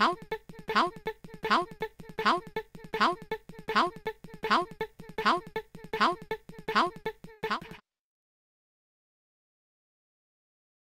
help, help, help, help, help, help, help, help, help, help, help, help,